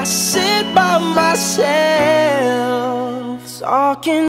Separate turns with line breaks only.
I sit by myself talking